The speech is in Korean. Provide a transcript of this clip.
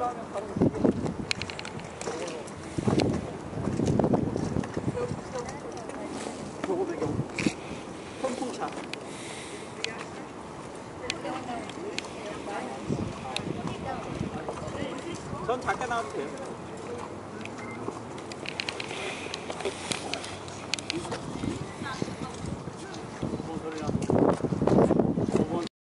아, 하면 바로 저거 배경. 선풍차. 전 작게 나오면 돼요.